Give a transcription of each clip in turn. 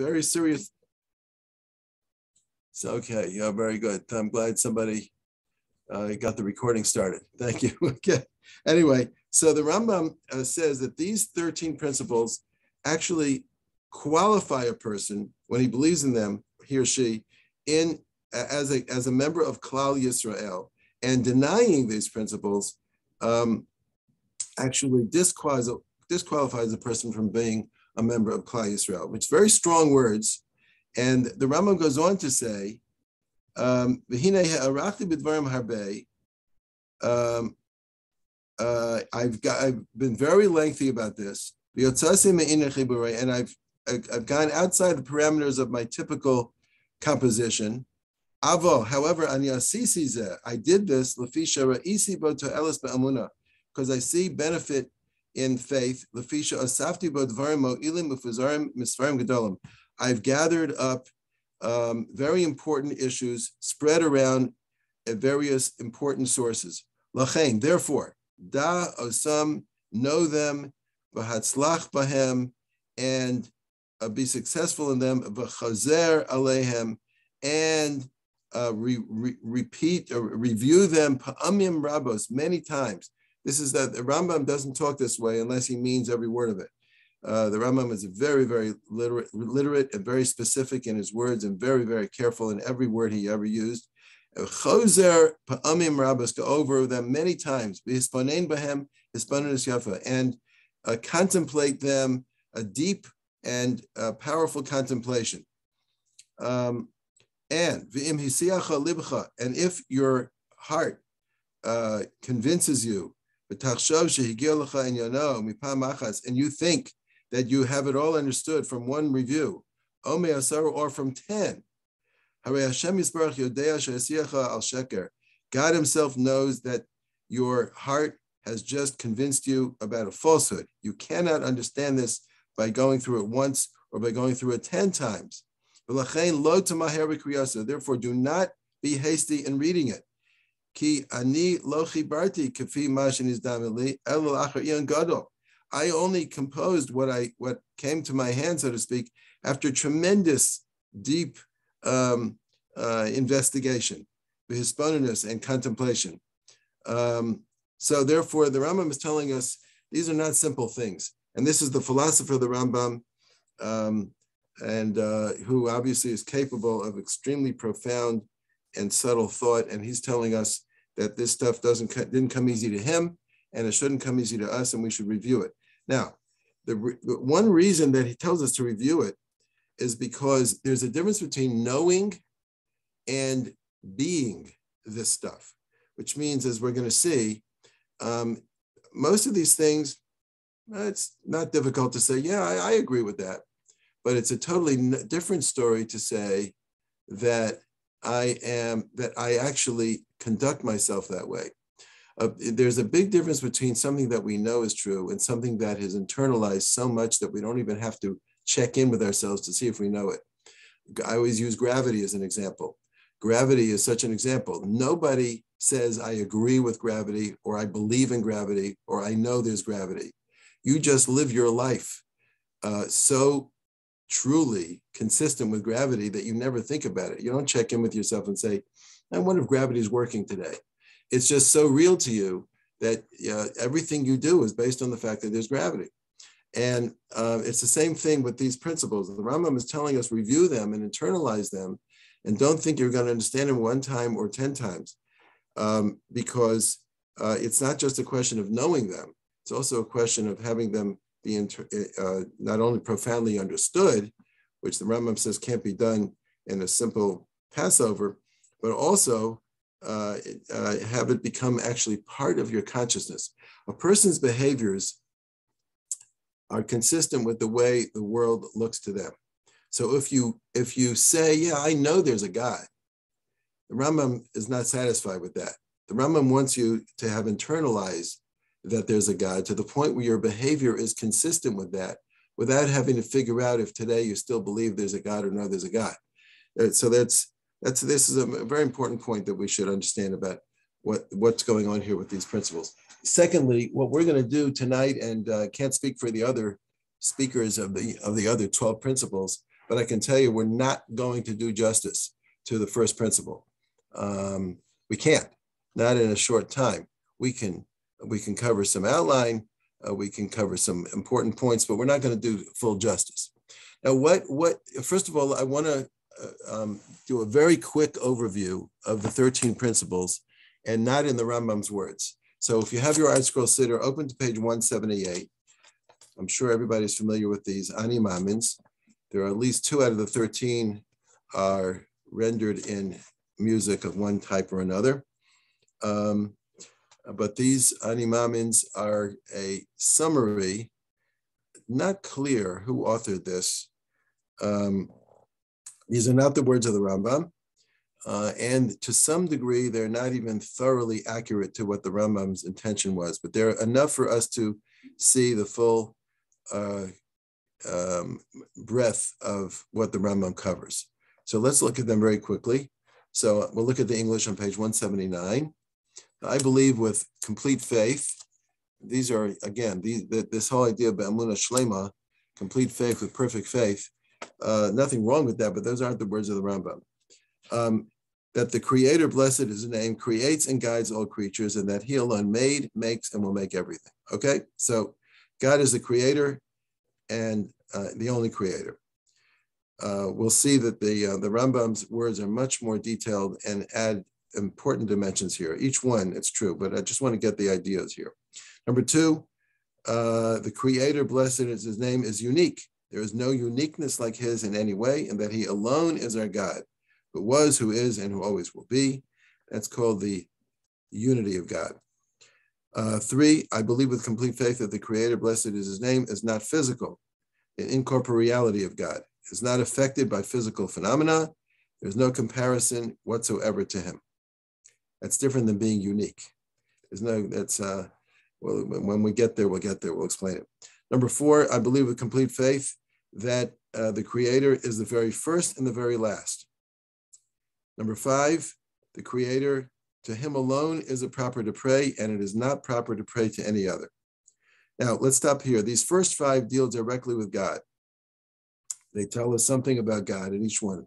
very serious. So, okay, yeah, very good. I'm glad somebody uh, got the recording started. Thank you. okay. Anyway, so the Rambam uh, says that these 13 principles actually qualify a person when he believes in them, he or she, in as a as a member of Klal Yisrael, and denying these principles um, actually disqualifies disqualifies a person from being a member of Klal Yisrael, which very strong words. And the Rambam goes on to say, um, um, uh, I've got I've been very lengthy about this, and I've I've gone outside the parameters of my typical composition. Avo, however, I did this because I see benefit in faith. I've gathered up um, very important issues spread around at various important sources. Therefore, da osam, know them, v'hatzlach bahem, and uh, be successful in them, v'chazer alehem, and uh, re, re, repeat or review them pa'amim rabos many times. This is that the Rambam doesn't talk this way unless he means every word of it. Uh, the Rambam is very, very literate, literate and very specific in his words and very, very careful in every word he ever used. Choser pa'amim rabos, go over them many times. Hispanein bahem, hispanus yafa, and uh, contemplate them a deep and uh, powerful contemplation. Um, and v'im libcha, and if your heart uh, convinces you, and you think that you have it all understood from one review, or from ten. God Himself knows that your heart has just convinced you about a falsehood. You cannot understand this by going through it once or by going through it 10 times. Therefore, do not be hasty in reading it. Ki ani lochi barti kafi mashin is damili gadol. I only composed what I what came to my hand, so to speak, after tremendous, deep um, uh, investigation, hisponeness and contemplation. Um, so therefore, the Rambam is telling us these are not simple things, and this is the philosopher of the Rambam, um, and uh, who obviously is capable of extremely profound and subtle thought. And he's telling us that this stuff doesn't didn't come easy to him, and it shouldn't come easy to us, and we should review it. Now, the, the one reason that he tells us to review it is because there's a difference between knowing and being this stuff, which means, as we're going to see, um, most of these things, it's not difficult to say, yeah, I, I agree with that. But it's a totally different story to say that I am, that I actually conduct myself that way. Uh, there's a big difference between something that we know is true and something that is internalized so much that we don't even have to check in with ourselves to see if we know it. I always use gravity as an example. Gravity is such an example. Nobody says, I agree with gravity, or I believe in gravity, or I know there's gravity. You just live your life uh, so truly consistent with gravity that you never think about it. You don't check in with yourself and say, I wonder if gravity is working today. It's just so real to you that uh, everything you do is based on the fact that there's gravity. And uh, it's the same thing with these principles. The Rambam is telling us review them and internalize them, and don't think you're going to understand them one time or 10 times, um, because uh, it's not just a question of knowing them, it's also a question of having them be inter- uh, not only profoundly understood, which the Rambam says can't be done in a simple Passover, but also uh, uh, have it become actually part of your consciousness. A person's behaviors are consistent with the way the world looks to them. So if you if you say, yeah, I know there's a God, the Rambam is not satisfied with that. The Rambam wants you to have internalized that there's a God to the point where your behavior is consistent with that without having to figure out if today you still believe there's a God or no, there's a God. Uh, so that's that's this is a very important point that we should understand about what what's going on here with these principles. Secondly, what we're going to do tonight, and uh, can't speak for the other speakers of the of the other 12 principles, but I can tell you we're not going to do justice to the first principle. Um, we can't, not in a short time. We can we can cover some outline, uh, we can cover some important points, but we're not going to do full justice. Now, what what first of all, I want to uh, um, do a very quick overview of the 13 principles, and not in the Rambam's words. So, if you have your ArtScroll Siddur, open to page 178. I'm sure everybody's familiar with these Ani Mamins. There are at least two out of the 13 are rendered in music of one type or another. Um, but these Ani Mamins are a summary, not clear who authored this. Um, these are not the words of the Rambam. Uh, and to some degree, they're not even thoroughly accurate to what the Rambam's intention was, but they're enough for us to see the full uh, um, breadth of what the Rambam covers. So let's look at them very quickly. So we'll look at the English on page 179. I believe with complete faith, these are, again, these, this whole idea of Be'amuna Shlema, complete faith with perfect faith, uh, nothing wrong with that, but those aren't the words of the Rambam. Um, that the Creator, blessed is his name, creates and guides all creatures, and that he alone made, makes, and will make everything. Okay, so God is the Creator and uh, the only Creator. Uh, we'll see that the uh, the Rambam's words are much more detailed and add important dimensions here. Each one, it's true, but I just want to get the ideas here. Number two, uh, the Creator, blessed is his name, is unique. There is no uniqueness like his in any way, and that he alone is our God, who was, who is, and who always will be. That's called the unity of God. Uh, three, I believe with complete faith that the Creator, blessed is his name, is not physical, an incorporeality of God, is not affected by physical phenomena. There's no comparison whatsoever to him. That's different than being unique. There's no, that's, uh, well, when we get there, we'll get there, we'll explain it. Number four, I believe with complete faith that uh, the creator is the very first and the very last. Number five, the creator, to him alone is it proper to pray, and it is not proper to pray to any other. Now, let's stop here. These first five deal directly with God. They tell us something about God in each one.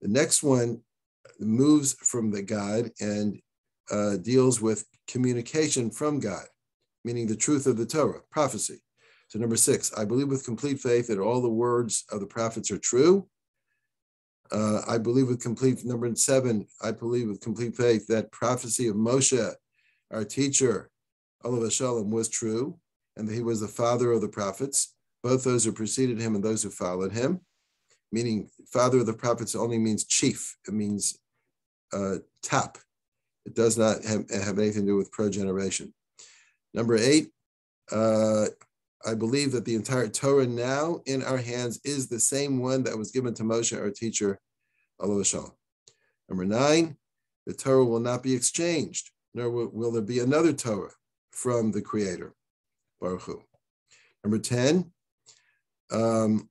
The next one moves from the God and uh, deals with communication from God, meaning the truth of the Torah, prophecy. So, number six, I believe with complete faith that all the words of the prophets are true. Uh, I believe with complete, number seven, I believe with complete faith that prophecy of Moshe, our teacher, Olav Shalom, was true, and that he was the father of the prophets, both those who preceded him and those who followed him. Meaning, father of the prophets only means chief, it means uh, top. It does not have, have anything to do with progeneration. Number eight, uh, I believe that the entire Torah now in our hands is the same one that was given to Moshe, our teacher, Allah Shalom. Number nine, the Torah will not be exchanged, nor will, will there be another Torah from the Creator, Baruch Hu. Number 10, um,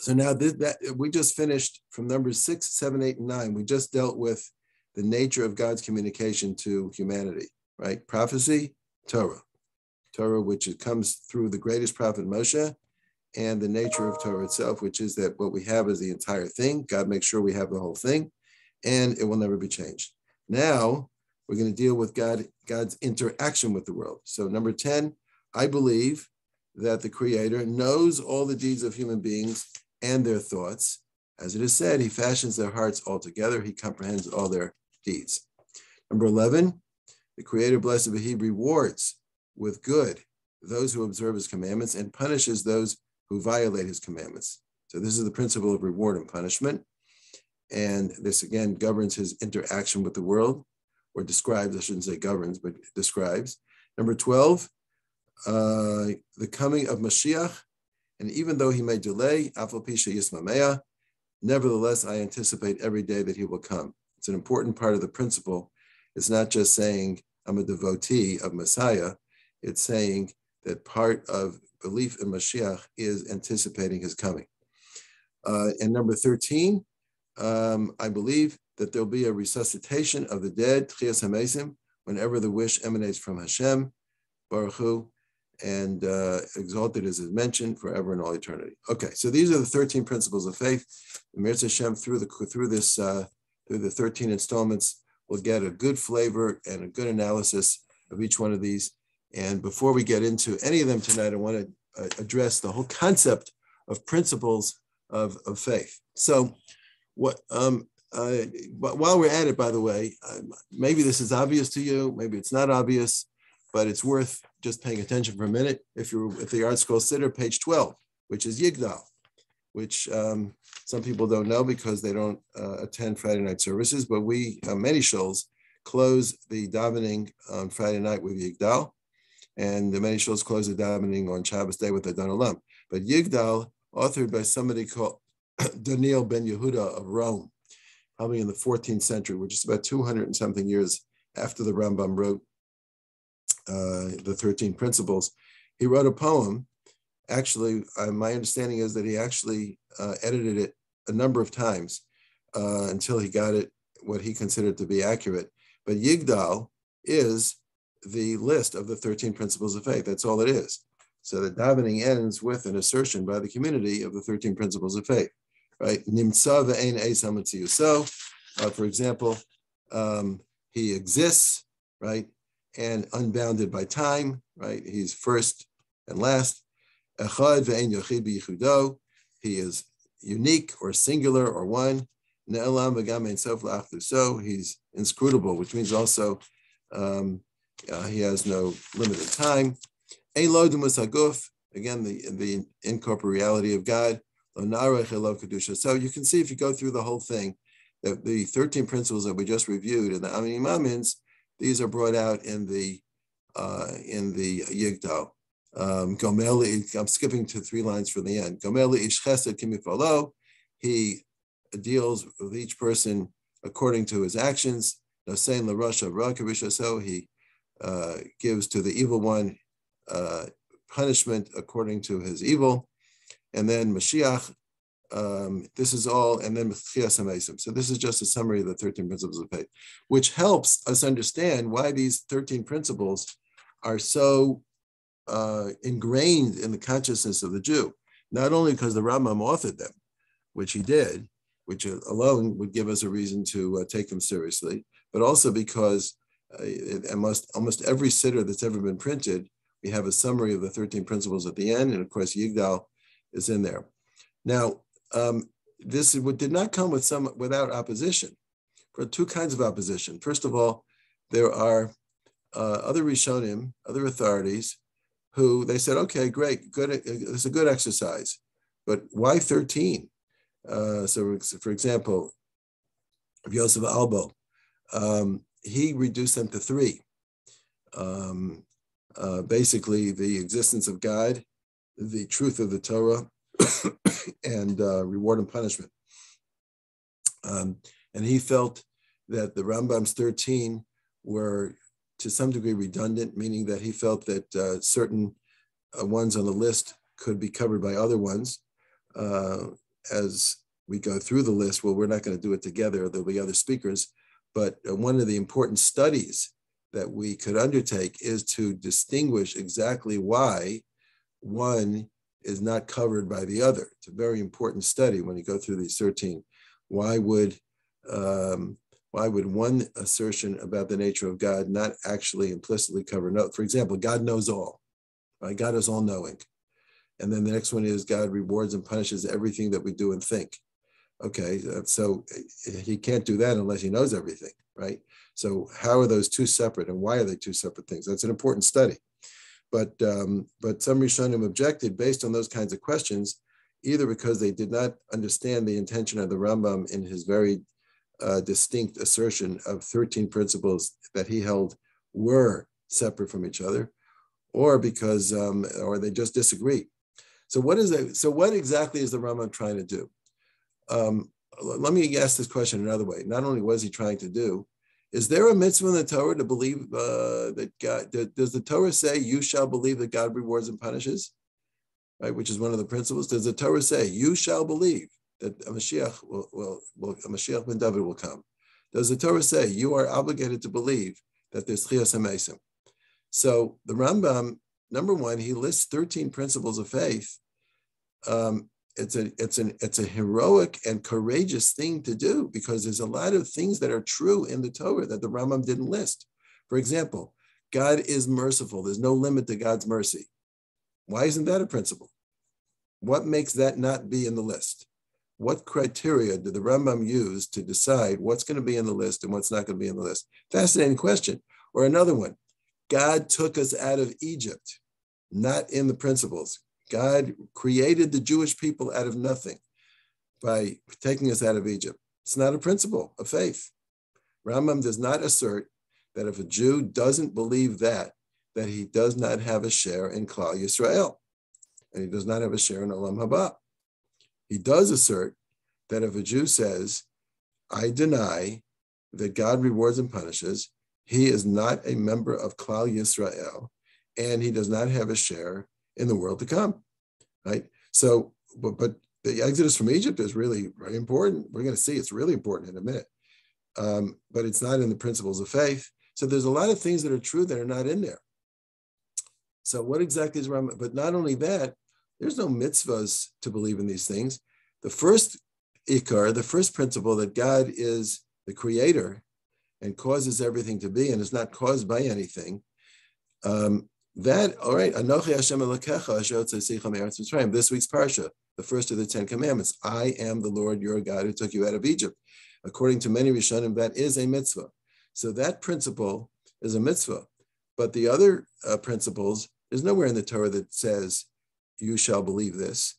so now this, that we just finished from numbers six, seven, eight, and nine. We just dealt with the nature of God's communication to humanity, right? Prophecy, Torah. Torah, which comes through the greatest prophet Moshe, and the nature of Torah itself, which is that what we have is the entire thing. God makes sure we have the whole thing, and it will never be changed. Now we're going to deal with God, God's interaction with the world. So number 10, I believe that the Creator knows all the deeds of human beings and their thoughts. As it is said, he fashions their hearts altogether. He comprehends all their deeds. Number 11, the Creator, blessed be He, rewards with good those who observe his commandments and punishes those who violate his commandments. So this is the principle of reward and punishment. And this again governs his interaction with the world, or describes, I shouldn't say governs, but describes. Number 12, uh, the coming of Mashiach and even though he may delay, nevertheless, I anticipate every day that he will come. It's an important part of the principle. It's not just saying I'm a devotee of Messiah, it's saying that part of belief in Mashiach is anticipating his coming. Uh, and number 13, um, I believe that there'll be a resuscitation of the dead, whenever the wish emanates from Hashem, Baruch Hu, and uh, exalted as is mentioned forever and all eternity. Okay, so these are the 13 principles of faith. Mirza Hashem through the through this uh, through the 13 installments, we'll get a good flavor and a good analysis of each one of these. And before we get into any of them tonight, I want to uh, address the whole concept of principles of, of faith. So, what um, uh, but while we're at it, by the way, uh, maybe this is obvious to you, maybe it's not obvious, but it's worth just paying attention for a minute. If you're if the ArtScroll Siddur, page 12, which is Yigdal, which um, some people don't know because they don't uh, attend Friday night services, but we, uh, many shuls, close the davening on Friday night with Yigdal, and the many shuls close the davening on Shabbos day with Adon Olam. But Yigdal, authored by somebody called Daniel ben Yehuda of Rome, probably in the 14th century, which is about 200 and something years after the Rambam wrote uh, the 13 principles. He wrote a poem. Actually, uh, my understanding is that he actually uh, edited it a number of times uh, until he got it what he considered to be accurate. But Yigdal is the list of the 13 principles of faith. That's all it is. So the davening ends with an assertion by the community of the 13 principles of faith, right? Nimtza ve'ein So, uh, for example, um, he exists, right? And unbounded by time, right? He's first and last. Echad ve'ein yochid He is unique or singular or one. Ne'elam v'gam ein sof So he's inscrutable, which means also um, uh, he has no limited time. Again, the, the incorporeality of God. So you can see if you go through the whole thing, that the 13 principles that we just reviewed in the Ani Mamins, these are brought out in the uh, in the Yigdal. Um, I'm skipping to three lines from the end. Gomeli ish chesed kimifalo. He deals with each person according to his actions. Nasein la rasha So he uh, gives to the evil one uh, punishment according to his evil. And then Mashiach, um, this is all, and then So this is just a summary of the 13 principles of faith, which helps us understand why these 13 principles are so uh, ingrained in the consciousness of the Jew, not only because the Rambam authored them, which he did, which alone would give us a reason to uh, take them seriously, but also because uh, almost, almost every siddur that's ever been printed, we have a summary of the 13 principles at the end, and of course Yigdal is in there. Now, um, this did not come with some without opposition, for two kinds of opposition. First of all, there are uh, other Rishonim, other authorities, who they said, okay, great, good, it's a good exercise, but why 13? Uh, so, for example, Yosef Albo, um, he reduced them to three. Um, uh, basically, the existence of God, the truth of the Torah, and uh, reward and punishment. Um, and he felt that the Rambam's 13 were to some degree redundant, meaning that he felt that uh, certain uh, ones on the list could be covered by other ones. Uh, as we go through the list, well, we're not going to do it together. There'll be other speakers. But uh, one of the important studies that we could undertake is to distinguish exactly why one is not covered by the other. It's a very important study when you go through these 13. Why would um, why would one assertion about the nature of God not actually implicitly cover no? For example, God knows all. Right? God is all knowing. And then the next one is God rewards and punishes everything that we do and think. Okay, so uh, he can't do that unless he knows everything, right? So how are those two separate, and why are they two separate things? That's an important study. But um, but some Rishonim objected based on those kinds of questions, either because they did not understand the intention of the Rambam in his very uh, distinct assertion of 13 principles that he held were separate from each other, or because um, or they just disagree. So what is it? So what exactly is the Rambam trying to do? Um, let me ask this question another way. Not only was he trying to do, is there a mitzvah in the Torah to believe uh, that God, does the Torah say you shall believe that God rewards and punishes? Right, which is one of the principles. Does the Torah say you shall believe that a Mashiach will, will, will a Mashiach ben David will come? Does the Torah say you are obligated to believe that there's Chiyas HaMesim? So the Rambam number one, he lists 13 principles of faith. Um, it's a it's an it's a heroic and courageous thing to do because there's a lot of things that are true in the Torah that the Rambam didn't list. For example, God is merciful. There's no limit to God's mercy. Why isn't that a principle? What makes that not be in the list? What criteria did the Rambam use to decide what's going to be in the list and what's not going to be in the list? Fascinating question. Or another one God took us out of Egypt, not in the principles. God created the Jewish people out of nothing by taking us out of Egypt. It's not a principle of faith. Rambam does not assert that if a Jew doesn't believe that, that he does not have a share in Klal Yisrael, and he does not have a share in Olam Haba. He does assert that if a Jew says, I deny that God rewards and punishes, he is not a member of Klal Yisrael, and he does not have a share in the world to come. Right? So, but, but the exodus from Egypt is really very important. We're going to see it's really important in a minute. Um, but it's not in the principles of faith. So there's a lot of things that are true that are not in there. So what exactly is Rambam? But not only that, there's no mitzvahs to believe in these things. The first ikar, the first principle that God is the creator and causes everything to be and is not caused by anything. Um, that, all right, Anochi Hashem Elokecha this week's Parsha, the first of the Ten Commandments. I am the Lord your God who took you out of Egypt. According to many Rishonim, that is a mitzvah. So that principle is a mitzvah. But the other uh, principles there's nowhere in the Torah that says, you shall believe this.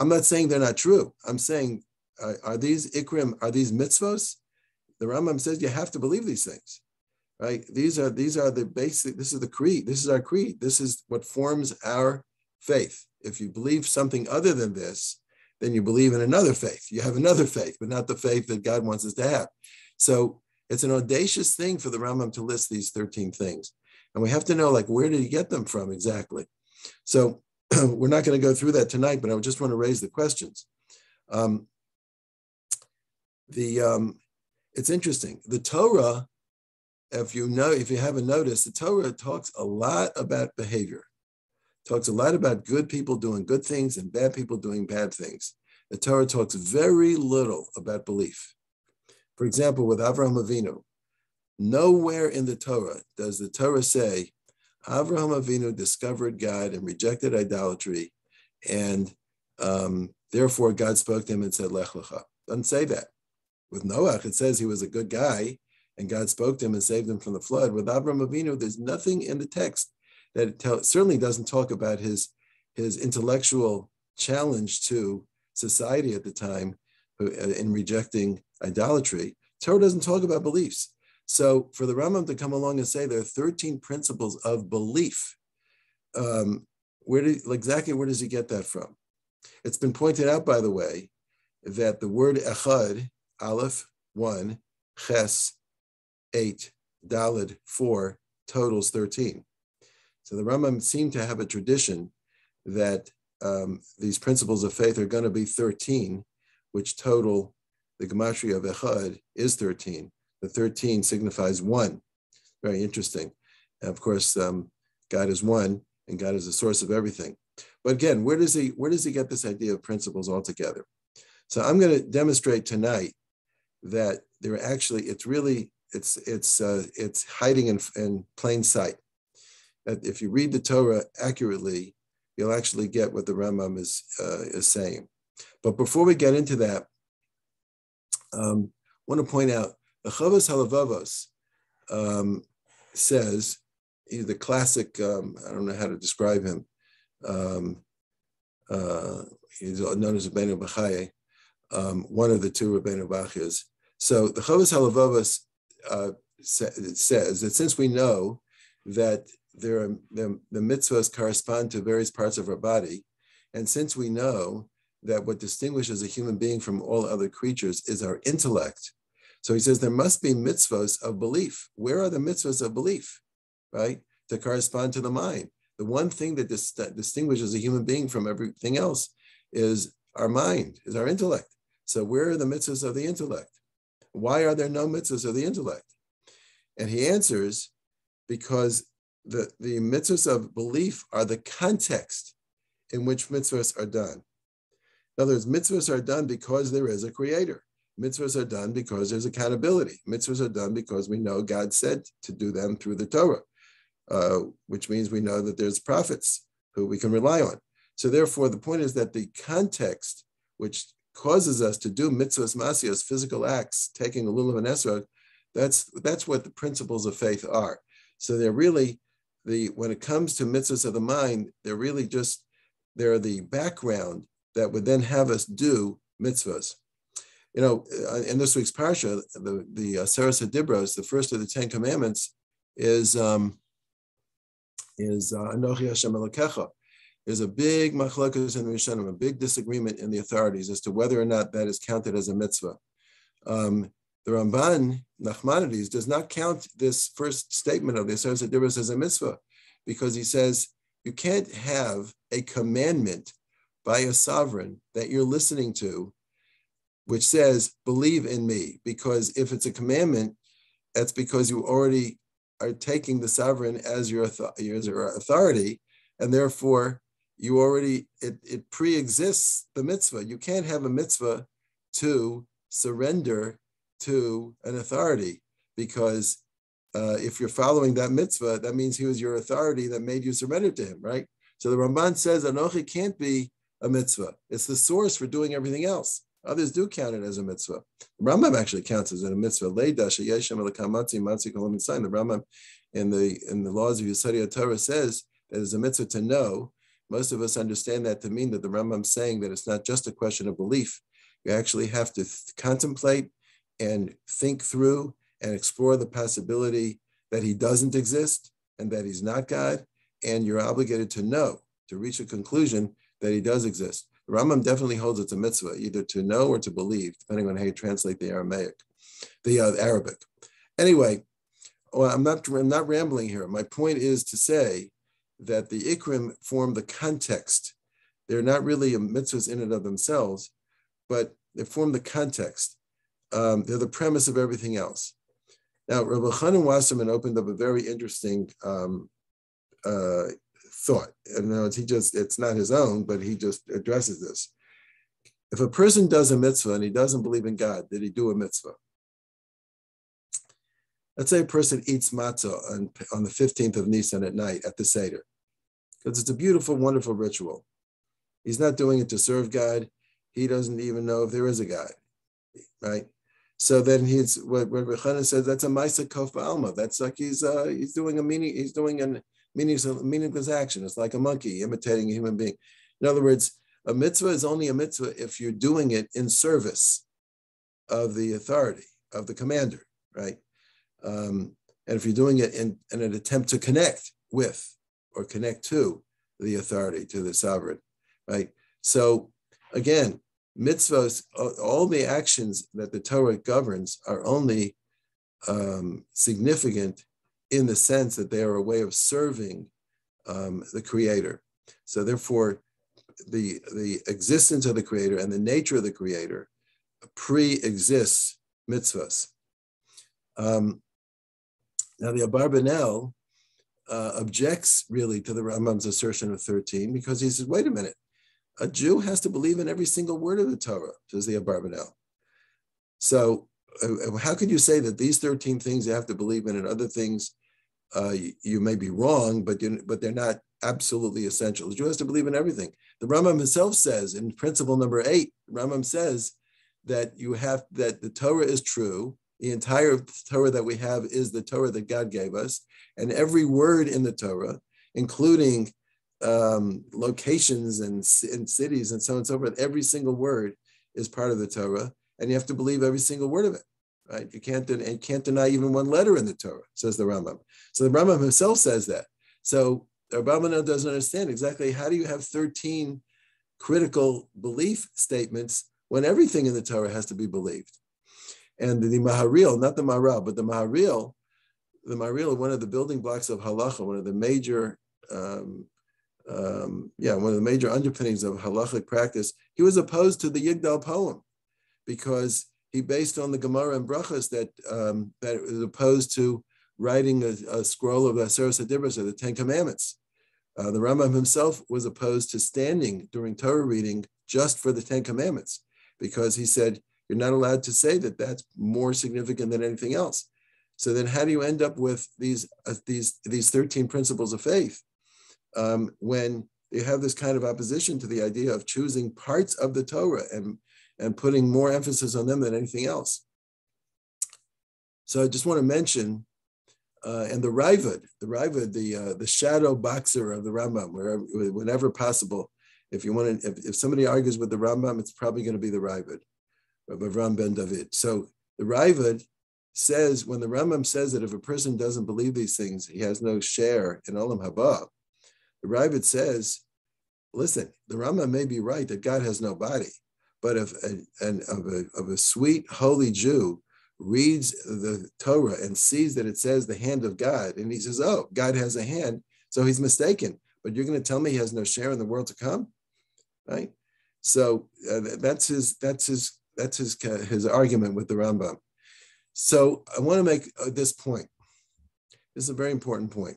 I'm not saying they're not true. I'm saying, uh, are these ikrim, are these mitzvos? The Rambam says you have to believe these things, right? These are these are the basic. This is the creed. This is our creed. This is what forms our faith. If you believe something other than this, then you believe in another faith. You have another faith, but not the faith that God wants us to have. So it's an audacious thing for the Rambam to list these 13 things. And we have to know, like, where did he get them from exactly? So we're not going to go through that tonight, but I just want to raise the questions. Um, the um, it's interesting. The Torah, if you know, if you haven't noticed, the Torah talks a lot about behavior. Talks a lot about good people doing good things and bad people doing bad things. The Torah talks very little about belief. For example, with Avraham Avinu, Nowhere in the Torah does the Torah say Avraham Avinu discovered God and rejected idolatry, and um, therefore God spoke to him and said, Lech lecha. Doesn't say that. With Noah, it says he was a good guy, and God spoke to him and saved him from the flood. With Avraham Avinu, there's nothing in the text that tell, certainly doesn't talk about his, his intellectual challenge to society at the time uh, in rejecting idolatry. Torah doesn't talk about beliefs. So for the Rambam to come along and say there are 13 principles of belief, um, where exactly where does he get that from? It's been pointed out, by the way, that the word echad, aleph, one, ches, eight, dalid, four, totals 13. So the Rambam seemed to have a tradition that um, these principles of faith are going to be 13, which total the gematria of echad is 13. The 13 signifies one. Very interesting. And of course, um, God is one and God is the source of everything. But again, where does he where does he get this idea of principles altogether? So I'm going to demonstrate tonight that there are actually it's really it's it's uh, it's hiding in, in plain sight. If you read the Torah accurately, you'll actually get what the Rambam is uh, is saying. But before we get into that, um, I want to point out the Chovos Halevavos um, says, he's the classic, um, I don't know how to describe him. Um, uh, he's known as Rabbeinu Bachaye, um, one of the two Rabbeinu Bachas. So the Chovos Halevavos uh, says that since we know that there are, the, the mitzvahs correspond to various parts of our body, and since we know that what distinguishes a human being from all other creatures is our intellect, so he says there must be mitzvahs of belief. Where are the mitzvahs of belief, right? To correspond to the mind. The one thing that, dis- distinguishes a human being from everything else is our mind, is our intellect. So where are the mitzvahs of the intellect? Why are there no mitzvahs of the intellect? And he answers, because the, the mitzvahs of belief are the context in which mitzvahs are done. In other words, mitzvahs are done because there is a creator. Mitzvahs are done because there's accountability. Mitzvahs are done because we know God said to do them through the Torah, uh, which means we know that there's prophets who we can rely on. So therefore, the point is that the context which causes us to do mitzvahs masios, physical acts, taking a lulav an esrog, that's that's what the principles of faith are. So they're really the when it comes to mitzvahs of the mind, they're really just they're the background that would then have us do mitzvahs. You know, uh, in this week's parsha, the the uh, Seres Dibros, the first of the Ten Commandments, is um, is uh, Anochi Hashem Elokecha. There's a big machlokas in Rishonim, a big disagreement in the authorities as to whether or not that is counted as a mitzvah. Um, the Ramban, Nachmanides, does not count this first statement of the Dibros as a mitzvah because he says you can't have a commandment by a sovereign that you're listening to, which says, believe in me. Because if it's a commandment, that's because you already are taking the sovereign as your, as your authority, and therefore you already, it, it pre exists the mitzvah. You can't have a mitzvah to surrender to an authority because uh, if you're following that mitzvah, that means he was your authority that made you surrender to him, right? So the Ramban says Anochi can't be a mitzvah. It's the source for doing everything else. Others do count it as a mitzvah. The Rambam actually counts as a mitzvah. The Rambam in the in the laws of Yesodei Torah says that it's a mitzvah to know. Most of us understand that to mean that the Rambam saying that it's not just a question of belief. You actually have to contemplate and think through and explore the possibility that he doesn't exist and that he's not God. And you're obligated to know, to reach a conclusion that he does exist. The Rambam definitely holds it's a mitzvah, either to know or to believe, depending on how you translate the Aramaic, the uh, Arabic. Anyway, well, I'm not I'm not rambling here. My point is to say that the ikrim form the context. They're not really mitzvahs in and of themselves, but they form the context. Um, they're the premise of everything else. Now, Reb Elchanan Wasserman opened up a very interesting um, uh, thought. And he just, it's not his own, but he just addresses this. If a person does a mitzvah and he doesn't believe in God, did he do a mitzvah? Let's say a person eats matzah on, on the 15th of Nisan at night at the Seder, because it's a beautiful, wonderful ritual. He's not doing it to serve God. He doesn't even know if there is a God, right? So then he's what Reb Elchanan says that's a Maisa Kof Alma. That's like he's uh, he's doing a meaning, he's doing a meaningless, meaningless action. It's like a monkey imitating a human being. In other words, a mitzvah is only a mitzvah if you're doing it in service of the authority, of the commander, right? Um, and if you're doing it in, in an attempt to connect with or connect to the authority, to the sovereign, right? So again, mitzvahs, all the actions that the Torah governs are only um, significant in the sense that they are a way of serving um, the creator. So therefore, the, the existence of the creator and the nature of the creator pre-exists mitzvahs. Um, now the Abarbanel uh, objects really to the Rambam's assertion of 13 because he says, wait a minute, a Jew has to believe in every single word of the Torah, says the Abarbanel. So uh, how could you say that these 13 things you have to believe in and other things uh, you, you, may be wrong, but you, but they're not absolutely essential. The Jew has to believe in everything. The Rambam himself says in principle number eight, Rambam says that you have that the Torah is true. The entire Torah that we have is the Torah that God gave us, and every word in the Torah, including um, locations and, and cities and so on and so forth, every single word is part of the Torah, and you have to believe every single word of it right? You can't, you can't deny even one letter in the Torah, says the Rambam. So the Rambam himself says that. So Rambam doesn't understand exactly how do you have 13 critical belief statements when everything in the Torah has to be believed. And the Maharil, not the Maharal, but the Maharil, the Maharil, one of the building blocks of halacha, one of the major, um, um, yeah, one of the major underpinnings of halachic practice, he was opposed to the Yigdal poem because he based on the Gemara and Brachas that um, that is opposed to writing a, a scroll of the Aseret Adibros, the Ten Commandments. Uh, the Rambam himself was opposed to standing during Torah reading just for the Ten Commandments because he said you're not allowed to say that that's more significant than anything else. So then, how do you end up with these uh, these these 13 principles of faith um, when you have this kind of opposition to the idea of choosing parts of the Torah and and putting more emphasis on them than anything else? So I just want to mention uh, and the Raavad, the Raavad, the uh, the shadow boxer of the Rambam, wherever, whenever possible. If you want to, if, if somebody argues with the Rambam, it's probably going to be the Raavad, Rabbi Ram ben David. So the Raavad says when the Rambam says that if a person doesn't believe these things, he has no share in Olam Haba. The Raavad says, listen, the Rambam may be right that God has no body, but if a, an, of, a, of a sweet, holy Jew reads the Torah and sees that it says the hand of God, and he says, "Oh, God has a hand," so he's mistaken. But you're going to tell me he has no share in the world to come, right? So uh, that's his that's his that's his his argument with the Rambam. So I want to make uh, this point. This is a very important point.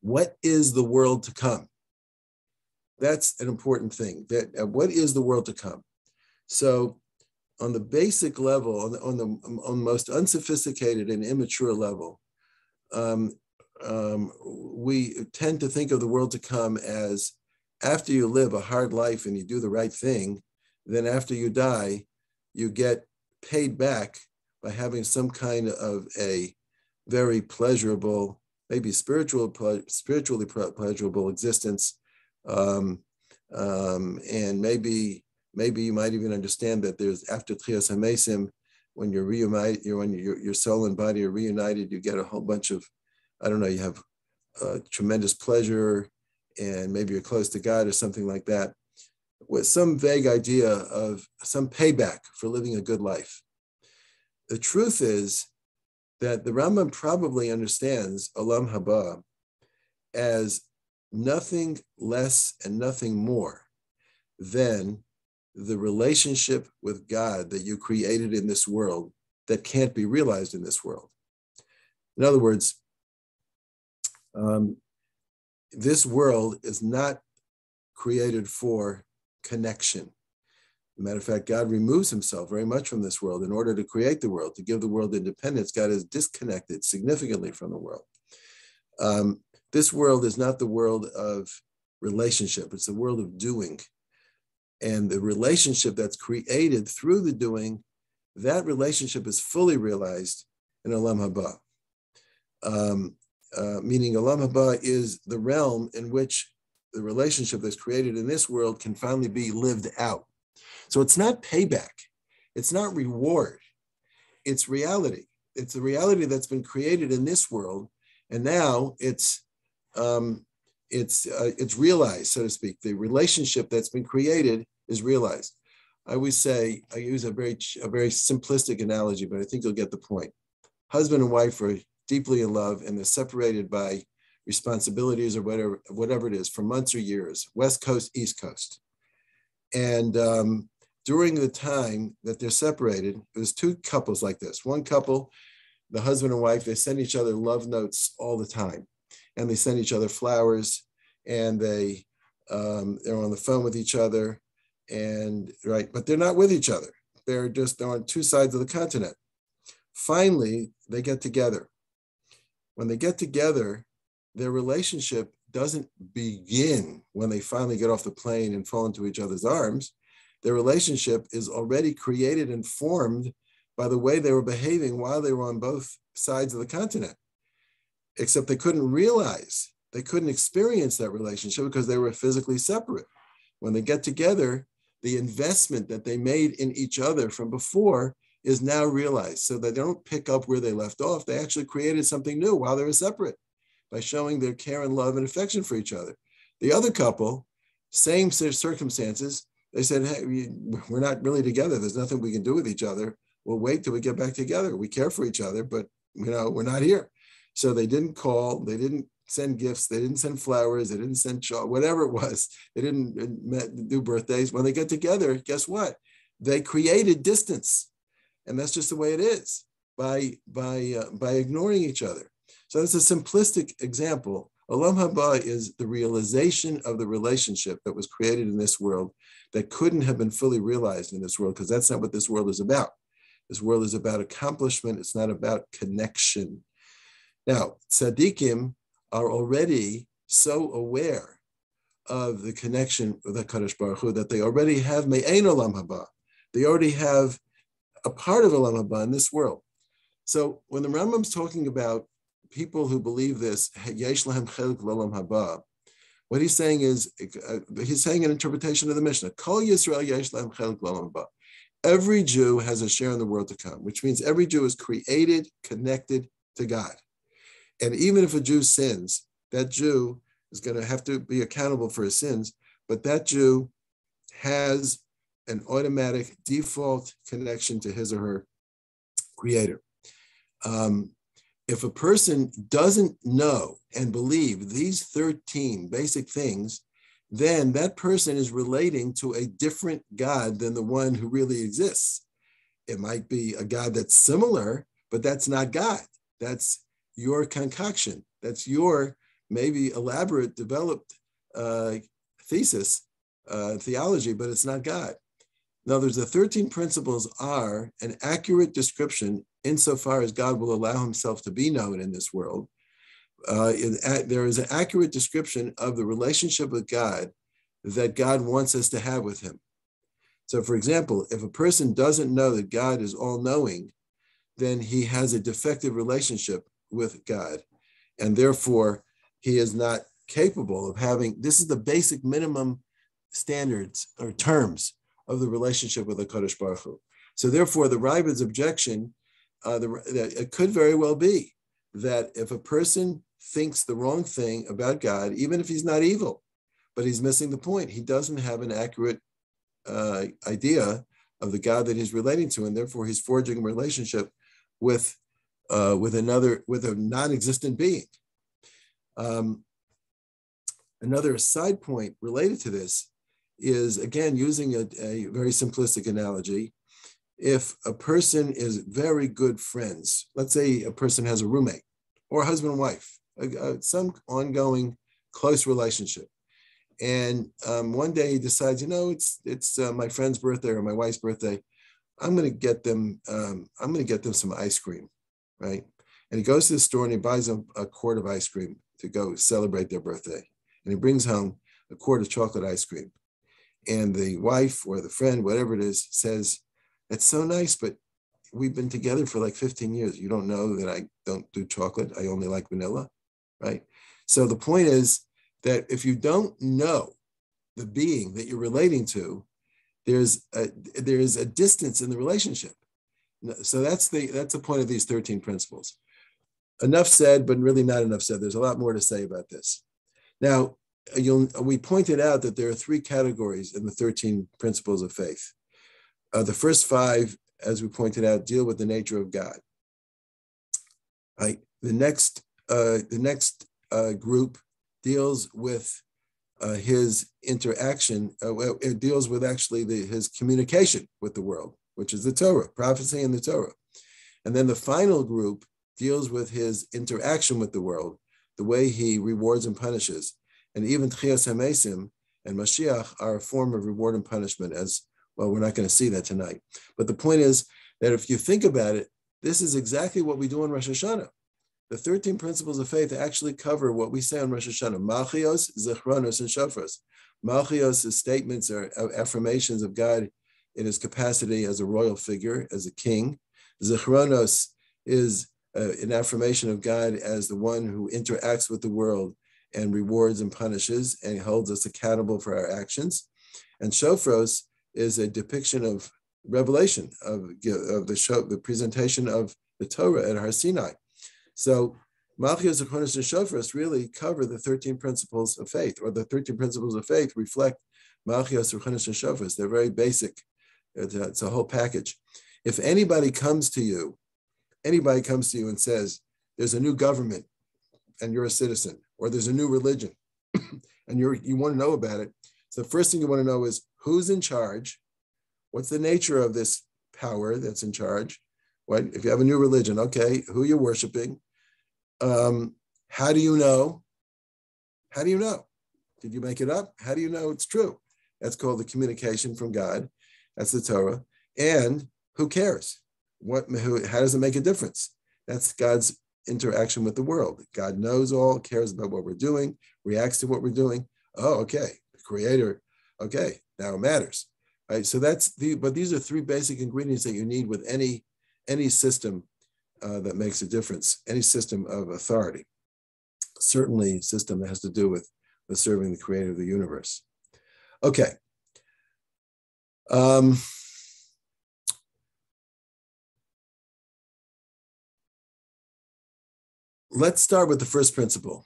What is the world to come? That's an important thing. That uh, what is the world to come? So on the basic level, on the, on the, on the most unsophisticated and immature level, um, um, we tend to think of the world to come as after you live a hard life and you do the right thing, then after you die, you get paid back by having some kind of a very pleasurable, maybe spiritual, spiritually pleasurable existence, um, um, and maybe maybe you might even understand that there's after Tchias HaMesim, when you're reunited, you're, when your, your soul and body are reunited, you get a whole bunch of, I don't know, you have uh, tremendous pleasure and maybe you're close to God or something like that, with some vague idea of some payback for living a good life. The truth is that the Rambam probably understands Olam Haba as nothing less and nothing more than the relationship with God that you created in this world that can't be realized in this world. In other words, um, this world is not created for connection. matter of fact, God removes himself very much from this world in order to create the world, to give the world independence. God is disconnected significantly from the world. Um, this world is not the world of relationship, it's the world of doing and the relationship that's created through the doing, that relationship is fully realized in Olam Haba. Um, uh, meaning Olam Haba is the realm in which the relationship that's created in this world can finally be lived out. So it's not payback, it's not reward, it's reality. It's the reality that's been created in this world, and now it's um, it's uh, it's realized, so to speak. The relationship that's been created is realized. I always say I use a very a very simplistic analogy, but I think you'll get the point. Husband and wife are deeply in love, and they're separated by responsibilities or whatever whatever it is for months or years, West Coast, East Coast, and um, during the time that they're separated, there's two couples like this. One couple, the husband and wife, they send each other love notes all the time. And they send each other flowers and they um, they're on the phone with each other and right but they're not with each other. They're just they're on two sides of the continent. Finally they get together. When they get together their relationship doesn't begin when they finally get off the plane and fall into each other's arms their relationship is already created and formed by the way they were behaving while they were on both sides of the continent except they couldn't realize, they couldn't experience that relationship because they were physically separate. When they get together, the investment that they made in each other from before is now realized. So they don't pick up where they left off. They actually created something new while they were separate by showing their care and love and affection for each other. The other couple, same circumstances, they said, Hey, we're not really together. There's nothing we can do with each other. We'll wait till we get back together. We care for each other, but you know, we're not here. So they didn't call, they didn't send gifts, they didn't send flowers, they didn't send whatever it was. They didn't do birthdays. When they get together, guess what? They created distance. And that's just the way it is. by by uh, by ignoring each other. So that's a simplistic example. Olam haba is the realization of the relationship that was created in this world that couldn't have been fully realized in this world because that's not what this world is about. This world is about accomplishment. It's not about connection. Now, tzaddikim are already so aware of the connection with the Kadosh Baruch Hu that they already have me'ein olam haba. They already have a part of olam haba in this world. So when the Rambam's talking about people who believe this, what he's saying is, uh, he's saying an interpretation of the Mishnah. Every Jew has a share in the world to come, which means every Jew is created, connected to God. And even if a Jew sins, that Jew is going to have to be accountable for his sins, but that Jew has an automatic default connection to his or her creator. Um, if a person doesn't know and believe these 13 basic things, then that person is relating to a different God than the one who really exists. It might be a God that's similar, but that's not God. That's your concoction. That's your maybe elaborate, developed uh, thesis, uh, theology, but it's not God. In other words, the 13 principles are an accurate description insofar as God will allow himself to be known in this world. Uh, in, there is an accurate description of the relationship with God that God wants us to have with him. So, for example, if a person doesn't know that God is all knowing, then he has a defective relationship with God. And therefore, he is not capable of having this is the basic minimum standards or terms of the relationship with the Kadosh Baruch Hu. So therefore, the Raabad's objection, uh, the, it could very well be that if a person thinks the wrong thing about God, even if he's not evil, but he's missing the point, he doesn't have an accurate uh, idea of the God that he's relating to, and therefore he's forging a relationship with uh, with another with a non-existent being. Um, another side point related to this is again using a, a, very simplistic analogy. If a person is very good friends, let's say a person has a roommate or a husband and wife, a, a, some ongoing close relationship, and um, one day he decides, you know, it's it's uh, my friend's birthday or my wife's birthday. I'm going to get them. Um, I'm going to get them some ice cream, right? And he goes to the store and he buys them a quart of ice cream to go celebrate their birthday, and he brings home a quart of chocolate ice cream and the wife or the friend, whatever it is, says, It's so nice, but we've been together for like 15 years. You don't know that I don't do chocolate. I only like vanilla, right? So the point is that if you don't know the being that you're relating to, there's a, there's a distance in the relationship. So that's the that's the point of these 13 principles. Enough said, but really not enough said. There's a lot more to say about this. Now, you'll, we pointed out that there are three categories in the 13 principles of faith. Uh, the first five, as we pointed out, deal with the nature of God. Right. The next, uh, the next uh, group deals with uh, his interaction. Uh, it deals with actually the, his communication with the world, which is the Torah, prophecy and the Torah. And then the final group deals with his interaction with the world, the way he rewards and punishes and even Tchias HaMesim and Mashiach are a form of reward and punishment as well. We're not going to see that tonight. But the point is that if you think about it, this is exactly what we do in Rosh Hashanah. The 13 principles of faith actually cover what we say on Rosh Hashanah, Malchios, Zechronos, and Shofros. Malchios is statements or affirmations of God in his capacity as a royal figure, as a king. Zechronos is uh, an affirmation of God as the one who interacts with the world and rewards and punishes and holds us accountable for our actions. And Shofros is a depiction of revelation of, of the show, the presentation of the Torah at Har Sinai. So Malchios, Zechronos, and Shofros really cover the 13 principles of faith, or the 13 principles of faith reflect Malchios, Zechronos, and Shofros. They're very basic. It's a, it's a whole package. If anybody comes to you, anybody comes to you and says, there's a new government and you're a citizen, or there's a new religion and you you want to know about it. So the first thing you want to know is who's in charge, what's the nature of this power that's in charge, What if you have a new religion? Okay, who you're worshiping? Um, how do you know? How do you know? Did you make it up? How do you know it's true? That's called the communication from God. That's the Torah. And who cares? What? Who, how does it make a difference? That's God's interaction with the world. God knows all, cares about what we're doing, reacts to what we're doing. Oh, okay. Creator. Okay, now it matters. Right. So that's the. But these are three basic ingredients that you need with any any system uh, that makes a difference. Any system of authority. Certainly, system that has to do with with serving the Creator of the universe. Okay. Um, let's start with the first principle.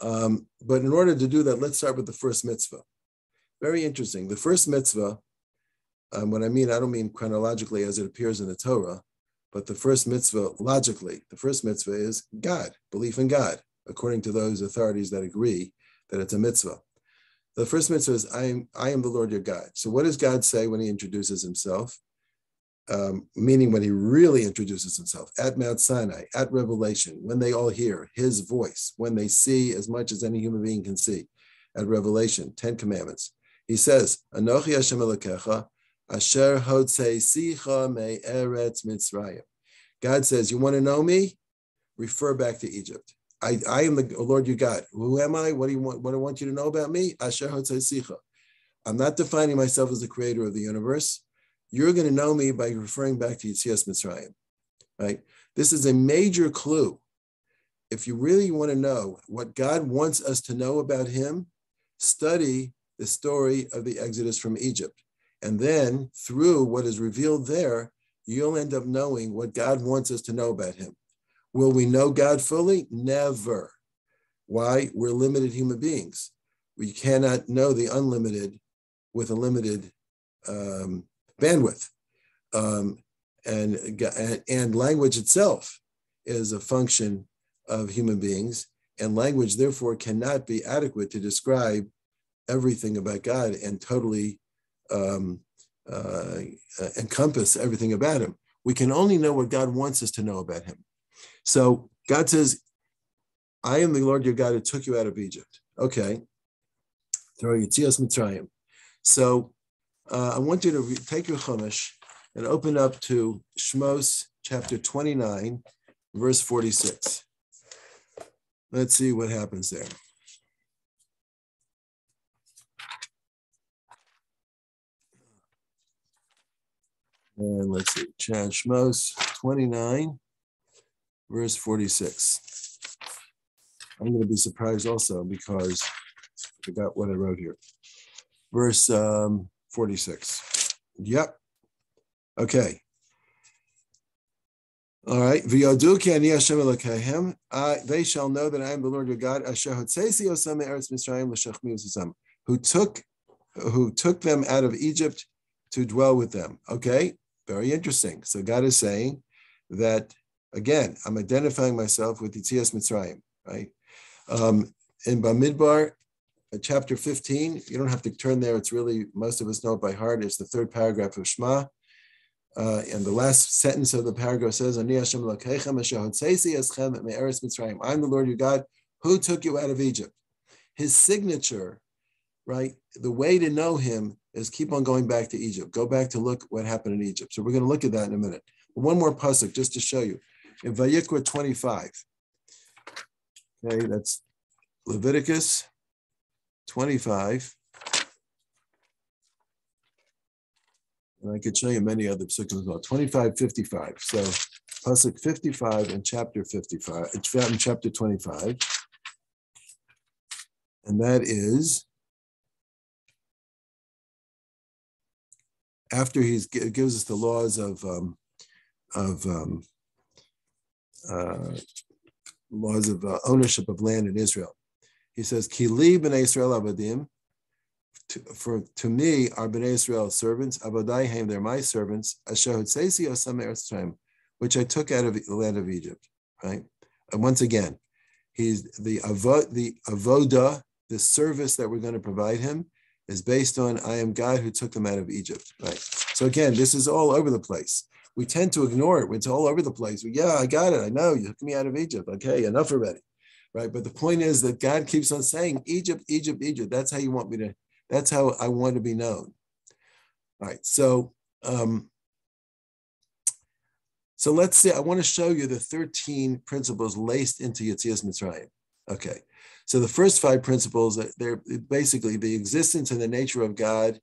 Um, but in order to do that, let's start with the first mitzvah. Very interesting. The first mitzvah, um, what I mean, I don't mean chronologically as it appears in the Torah, but the first mitzvah, logically, the first mitzvah is God, belief in God, according to those authorities that agree that it's a mitzvah. The first mitzvah is I am, I am the Lord your God. So what does God say when he introduces himself? Um, meaning when he really introduces himself at Mount Sinai, at Revelation, when they all hear his voice, when they see as much as any human being can see at Revelation, 10 commandments. He says, Anochi Hashem Elokecha, Asher Sicha Me Eretz Mitzrayim. God says, You want to know me? Refer back to Egypt. I, I am the Lord your God. Who am I? What do you want? What do I want you to know about me? Asher Sicha. I'm not defining myself as the creator of the universe. You're going to know me by referring back to Yetzias Mitzrayim. Right? This is a major clue. If you really want to know what God wants us to know about him, study the story of the Exodus from Egypt. And then through what is revealed there, you'll end up knowing what God wants us to know about him. Will we know God fully? Never. Why? We're limited human beings. We cannot know the unlimited with a limited um, bandwidth. Um, and, and language itself is a function of human beings, and language therefore cannot be adequate to describe everything about God and totally um, uh, encompass everything about Him. We can only know what God wants us to know about Him. So God says, I am the Lord your God who took you out of Egypt. Okay. Mitzrayim. So uh, I want you to re- take your Chumash and open up to Shmos chapter 29, verse 46. Let's see what happens there. And let's see, Chad Shmos 29, verse 46. I'm going to be surprised also because I forgot what I wrote here. Verse um, 46. Yep. Okay. All right. They shall know that I am the Lord your God, who took who took them out of Egypt to dwell with them. Okay, very interesting. So God is saying that again, I'm identifying myself with Yetzias Mitzrayim, right? Um, in Bamidbar, chapter 15. You don't have to turn there. It's really, most of us know it by heart. It's the third paragraph of Shema. Uh, and the last sentence of the paragraph says, I'm the Lord your God who took you out of Egypt. His signature, right? The way to know him is keep on going back to Egypt. Go back to look what happened in Egypt. So we're going to look at that in a minute. But one more pasuk just to show you. In Vayikra 25, okay, that's Leviticus 25. And I could show you many other psukim as well. 25, 55. So pasuk 55 in chapter 55, it's in chapter 25. And that is after he gives us the laws of um, of um, uh, laws of uh, ownership of land in Israel. He says, Kili b'nei Israel abadim. For to me are b'nei Israel servants. Abadaihim, they're my servants. Asher seisi osam eretz which I took out of the land of Egypt. Right. And once again, he's the avo, the avoda, the service that we're going to provide him is based on I am God who took them out of Egypt. Right. So again, this is all over the place. we tend to ignore it. It's all over the place. We, yeah, I got it. I know you took me out of Egypt. Okay, enough already. Right. But the point is that God keeps on saying, Egypt, Egypt, Egypt. That's how you want me to, that's how I want to be known. All right. So um, so let's see. I want to show you the 13 principles laced into Yetzias Mitzrayim. Okay. So the first five principles, they're basically the existence and the nature of God.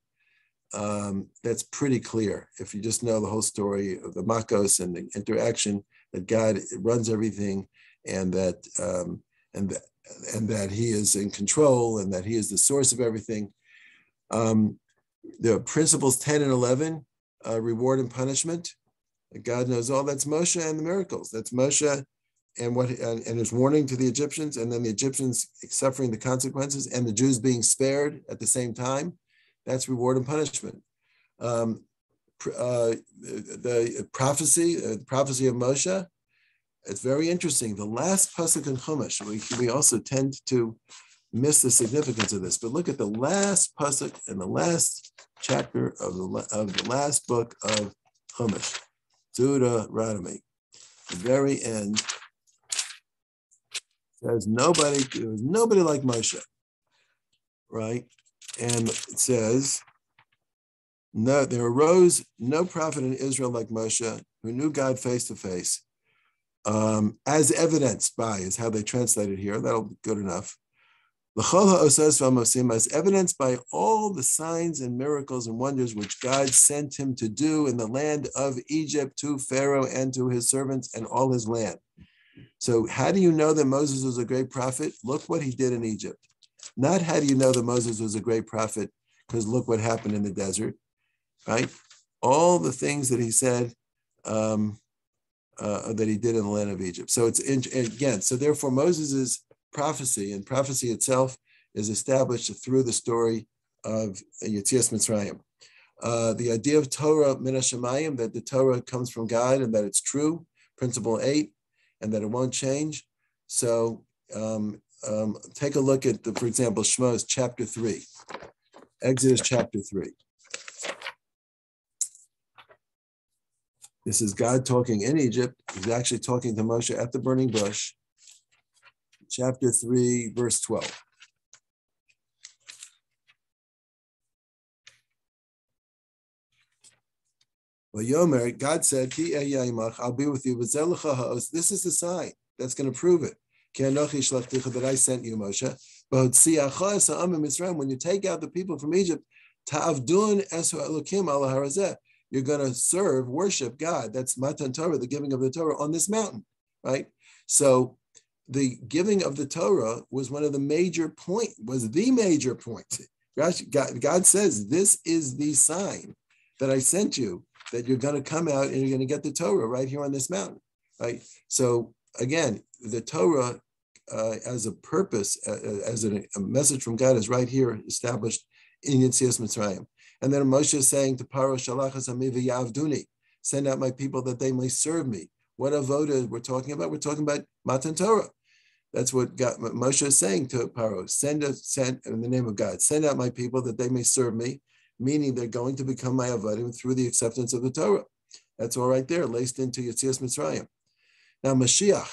Um, that's pretty clear if you just know the whole story of the Makos and the interaction that God runs everything, and that um, and that and that He is in control, and that He is the source of everything. Um, the principles 10 and 11, uh, reward and punishment. God knows all. That's Moshe and the miracles. That's Moshe and what and, and his warning to the Egyptians, and then the Egyptians suffering the consequences, and the Jews being spared at the same time. That's reward and punishment. Um, uh, the prophecy, uh, the prophecy of Moshe. It's very interesting. The last pasuk in Chumash, we, we also tend to miss the significance of this. But look at the last pasuk in the last chapter of the of the last book of Chumash. Deuteronomy. The very end says nobody, there was nobody like Moshe, right? And it says, no, there arose no prophet in Israel like Moshe who knew God face to face, um, as evidenced by is how they translate it here. That'll be good enough as evidenced by all the signs and miracles and wonders which God sent him to do in the land of Egypt to Pharaoh and to his servants and all his land. So, how do you know that Moses was a great prophet? Look what he did in Egypt. Not how do you know that Moses was a great prophet? Because look what happened in the desert, right? All the things that he said um, uh, that he did in the land of Egypt. So it's in, again. So therefore, Moses prophecy, and prophecy itself is established through the story of Yetzias Mitzrayim. Uh, the idea of Torah min Shemayim, that the Torah comes from God and that it's true, principle eight, and that it won't change. So um, um, take a look at, the, for example, Shmos chapter three, Exodus chapter three. This is God talking in Egypt. He's actually talking to Moshe at the burning bush chapter 3, verse 12. Well, Yomer, God said, eh I'll be with you. This is the sign that's going to prove it. That I sent you, Moshe. But When you take out the people from Egypt, you're going to serve, worship God. That's Matan Torah, the giving of the Torah on this mountain, right? So the giving of the Torah was one of the major point, was the major point. God, says, this is the sign that I sent you, that you're going to come out and you're going to get the Torah right here on this mountain, right? So again, the Torah uh, as a purpose, uh, as a, a, message from God is right here established in Yetzias Mitzrayim. And then Moshe is saying to Paro, send out my people that they may serve me. What avoda we're talking about? We're talking about Matan Torah. That's what, God, Moshe is saying to Paro. Send, a, send in the name of God. Send out my people that they may serve me, meaning they're going to become my avodim through the acceptance of the Torah. That's all right there, laced into Yetzias Mitzrayim. Now Mashiach,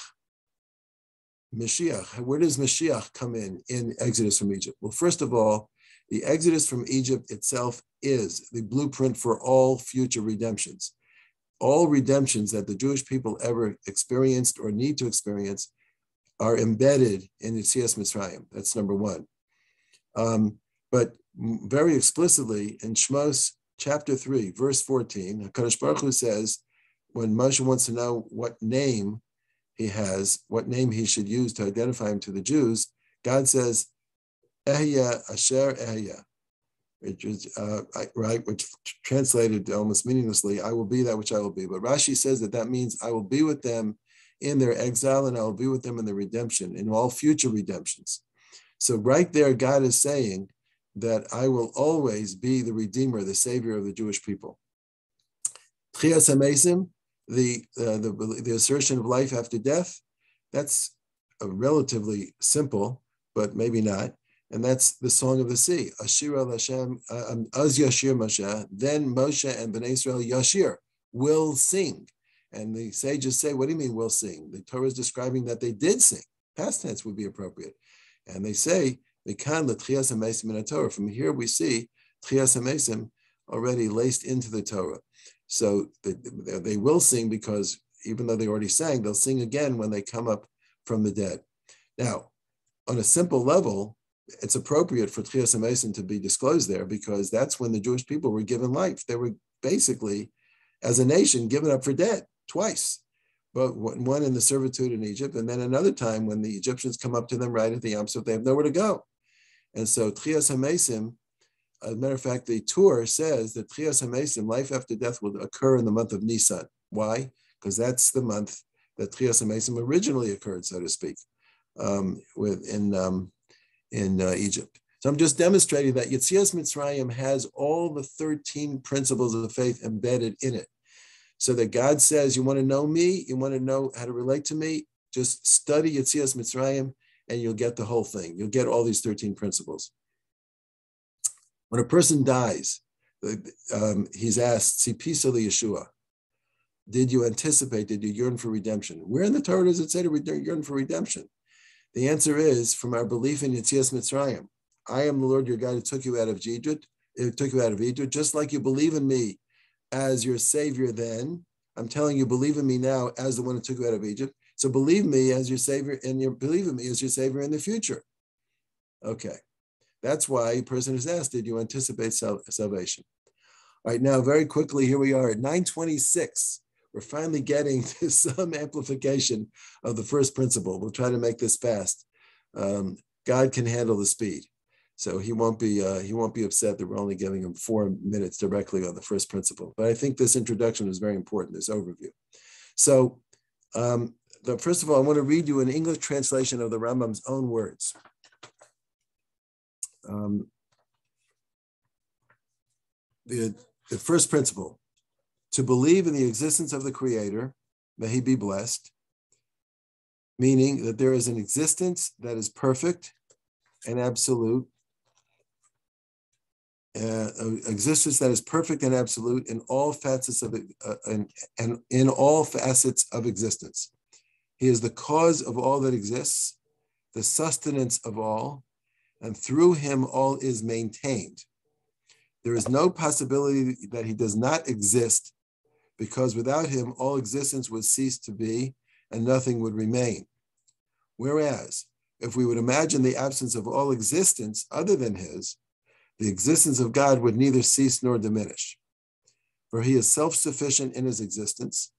Mashiach, where does Mashiach come in in Exodus from Egypt? Well, first of all, the Exodus from Egypt itself is the blueprint for all future redemptions all redemptions that the Jewish people ever experienced or need to experience are embedded in Yetzias Mitzrayim. That's number one. Um, but very explicitly in Shmos chapter 3, verse 14, HaKadosh Baruch Hu says, when Moshe wants to know what name he has, what name he should use to identify him to the Jews, God says, Ehya Asher Ehya which is uh, right, which translated almost meaninglessly, I will be that which I will be. But Rashi says that that means I will be with them in their exile and I will be with them in the redemption, in all future redemptions. So right there, God is saying that I will always be the redeemer, the savior of the Jewish people. Tchias HaMesim, the, uh, the, the assertion of life after death, that's a relatively simple, but maybe not and that's the song of the sea. Ashira Hashem, uh, um, Az Yashir Moshe. Then Moshe and Bnei Israel Yashir will sing. And the sages say, what do you mean will sing? The Torah is describing that they did sing. Past tense would be appropriate. And they say, they can the Torah. from here we see Tchias already laced into the Torah. So they, they will sing because even though they already sang, they'll sing again when they come up from the dead. Now, on a simple level, it's appropriate for Tchias Mesim to be disclosed there because that's when the Jewish people were given life. They were basically, as a nation, given up for dead twice. But one in the servitude in Egypt, and then another time when the Egyptians come up to them right at the Yam Suf, they have nowhere to go. And so Tchias HaMesim, as a matter of fact, the Tur says that Tchias HaMesim, life after death, will occur in the month of Nisan. Why? Because that's the month that Tchias HaMesim originally occurred, so to speak, um, with, in um, in uh, Egypt. So I'm just demonstrating that Yetzias Mitzrayim has all the 13 principles of the faith embedded in it. So that God says, you want to know me, you want to know how to relate to me, just study Yetzias Mitzrayim and you'll get the whole thing. You'll get all these 13 principles. When a person dies, um, he's asked, Sipisa Yeshua, did you anticipate, did you yearn for redemption? Where in the Torah does it say to yearn for redemption? The answer is from our belief in Yetzias Mitzrayim. I am the Lord your God who took you out of Egypt, It took you out of Egypt, just like you believe in me as your savior then. I'm telling you, believe in me now as the one who took you out of Egypt. So believe me as your savior, and you believe in me as your savior in the future. Okay. That's why a person is asked, did you anticipate sal- salvation? All right, now very quickly, here we are at 926 we're finally getting to some amplification of the first principle. We'll try to make this fast. Um, God can handle the speed, so he won't be uh, he won't be upset that we're only giving him four minutes directly on the first principle. But I think this introduction is very important. This overview. So, um, the, first of all, I want to read you an English translation of the Rambam's own words. Um, the, the first principle to believe in the existence of the Creator, may he be blessed, meaning that there is an existence that is perfect and absolute, uh, existence that is perfect and absolute in all facets of uh, and, and in all facets of existence. He is the cause of all that exists, the sustenance of all, and through him all is maintained. There is no possibility that he does not exist because without him, all existence would cease to be and nothing would remain. Whereas, if we would imagine the absence of all existence other than his, the existence of God would neither cease nor diminish. For he is self sufficient in his existence,